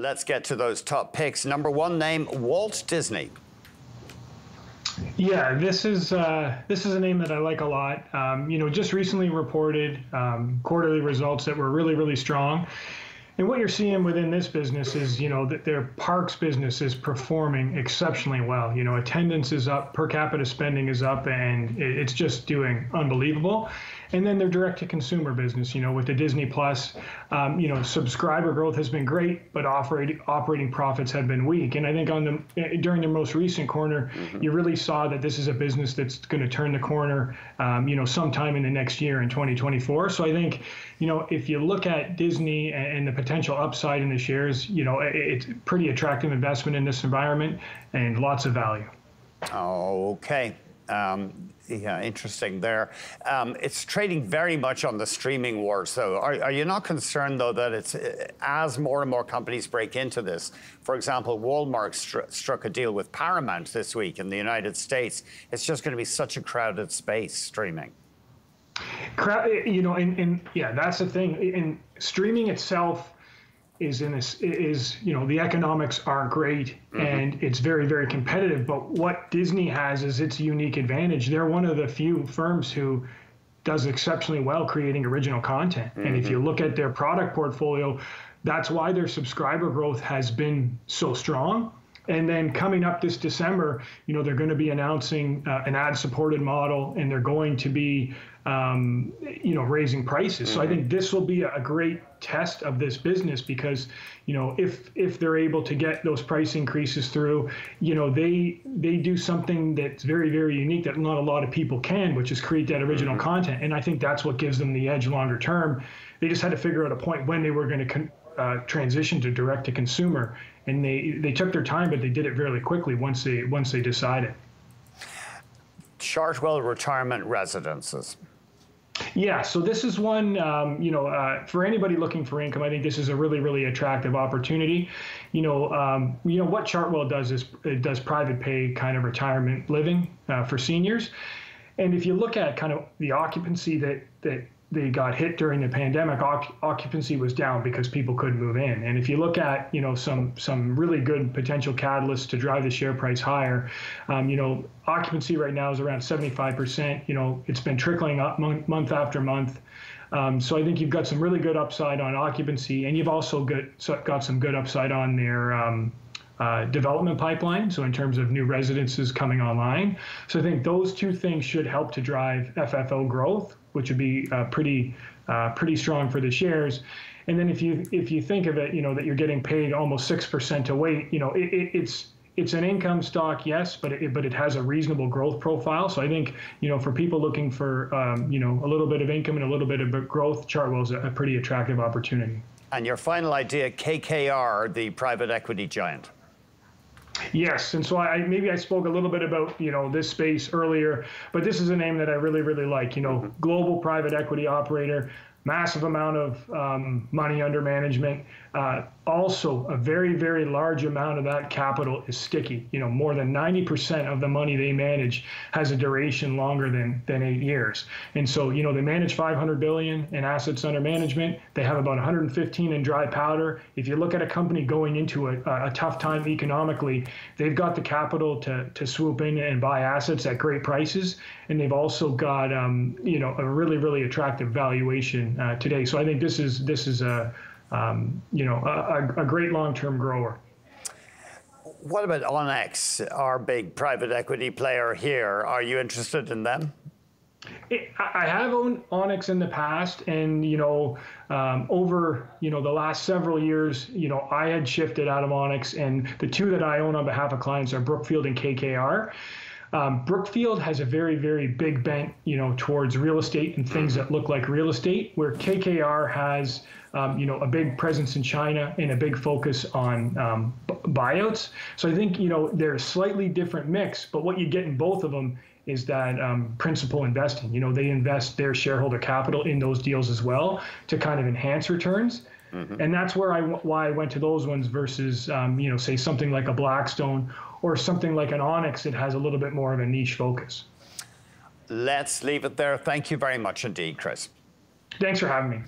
Let's get to those top picks. Number one name, Walt Disney. Yeah, this is uh, this is a name that I like a lot. Um, you know, just recently reported um, quarterly results that were really really strong. And what you're seeing within this business is, you know, that their parks business is performing exceptionally well. You know, attendance is up, per capita spending is up, and it's just doing unbelievable and then their direct to consumer business you know with the disney plus um, you know subscriber growth has been great but operating operating profits have been weak. And i think on the eh, during their most recent corner mm-hmm. you really saw that this is a business that's going to turn the corner um, you know sometime in the next year in 2024 so i think you know if you look at disney and the potential upside in the shares you know it's pretty attractive investment in this environment and lots of value. Okay um, yeah, interesting there. Um, it's trading very much on the streaming war. So, are, are, you not concerned though that it's as more and more companies break into this? For example, Walmart str- struck a deal with Paramount this week in the United States. It's just going to be such a crowded space streaming. You know, and, and yeah, that's the thing. In streaming itself is in this is you know the economics aren't great mm-hmm. and it's very very competitive but what disney has is its unique advantage they're one of the few firms who does exceptionally well creating original content mm-hmm. and if you mm-hmm. look at their product portfolio that's why their subscriber growth has been so strong and then coming up this December, you know, they're going to be announcing uh, an ad-supported model, and they're going to be, um, you know, raising prices. Mm-hmm. So I think mm-hmm. this will be a great test of this business because, you know, if if they're able to get those price increases through, you know, they they do something that's very very unique that not a lot of people can, which is create that original mm-hmm. content. And I think that's what gives them the edge longer term. They just had to figure out a point when they were going to con- uh, transition to direct to consumer, and they they took their time, but they did it fairly quickly once they once they decided. Chartwell Retirement Residences. Yeah, so this is one, um, you know, uh, for anybody looking for income, I think this is a really, really attractive opportunity. You know, um, you know what Chartwell does is it does private pay kind of retirement living uh, for seniors, and if you look at kind of the occupancy that that they got hit during the pandemic, occupancy was down because people couldn't move in. And if you look at you know some some really good potential catalysts to drive the share price higher, um, you know occupancy right now is around 75%. You know it's been trickling up month, month after month. Um, so I think you've got some really good upside on occupancy, and you've also got got some good upside on their um, uh, development pipeline. So in terms of new residences coming online, so I think those two things should help to drive FFO growth, which would be uh, pretty uh, pretty strong for the shares. And then if you if you think of it, you know that you're getting paid almost six percent to wait, you know it, it, it's it's an income stock, yes, but it, but it has a reasonable growth profile. So I think you know for people looking for um, you know a little bit of income and a little bit of growth, Chartwell is a, a pretty attractive opportunity. And your final idea, KKR, the private equity giant. Yes, and so I maybe I spoke a little bit about you know this space earlier, but this is a name that I really really like. You know, mm-hmm. global private equity operator, massive amount of um, money under management. Uh, also, a very, very large amount of that capital is sticky. You know, more than 90% of the money they manage has a duration longer than than eight years. And so, you know, they manage 500 billion in assets under management. They have about 115 in dry powder. If you look at a company going into a, a tough time economically, they've got the capital to to swoop in and buy assets at great prices, and they've also got um, you know a really, really attractive valuation uh, today. So I think this is this is a um, you know, a, a great long-term grower. What about Onex, our big private equity player here? Are you interested in them? I have owned Onex in the past, and you know, um, over you know the last several years, you know, I had shifted out of Onex, and the two that I own on behalf of clients are Brookfield and KKR. Um, Brookfield has a very, very big bent, you know, towards real estate and things that look like real estate, where KKR has, um, you know, a big presence in China and a big focus on um, buyouts. So I think, you know, they're a slightly different mix, but what you get in both of them is that um, principal investing. You know, they invest their shareholder capital in those deals as well to kind of enhance returns. Mm-hmm. And that's where I why I went to those ones versus um, you know say something like a Blackstone or something like an Onex that has a little bit more of a niche focus. Let's leave it there. Thank you very much indeed, Chris. Thanks for having me.